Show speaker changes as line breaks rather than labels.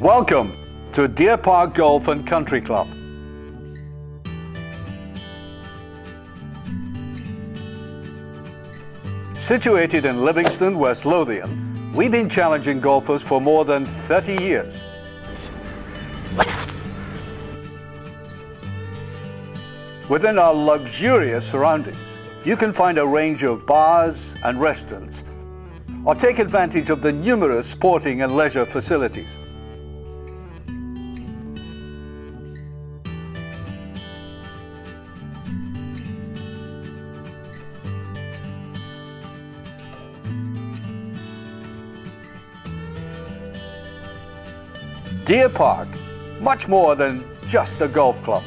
Welcome to Deer Park Golf and Country Club. Situated in Livingston, West Lothian, we've been challenging golfers for more than 30 years. Within our luxurious surroundings, you can find a range of bars and restaurants, or take advantage of the numerous sporting and leisure facilities. Deer Park, much more than just a golf club.